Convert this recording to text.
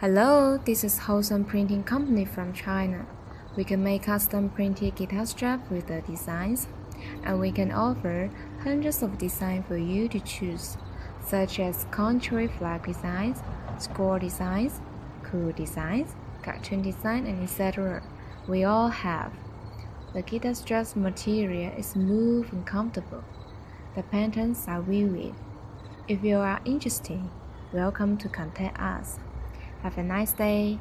Hello, this is Houson Printing Company from China. We can make custom printed guitar strap with the designs, and we can offer hundreds of designs for you to choose, such as country flag designs, score designs, cool designs, cartoon design, and etc. We all have. The guitar strap material is smooth and comfortable. The patterns are vivid. If you are interested, welcome to contact us. Have a nice day.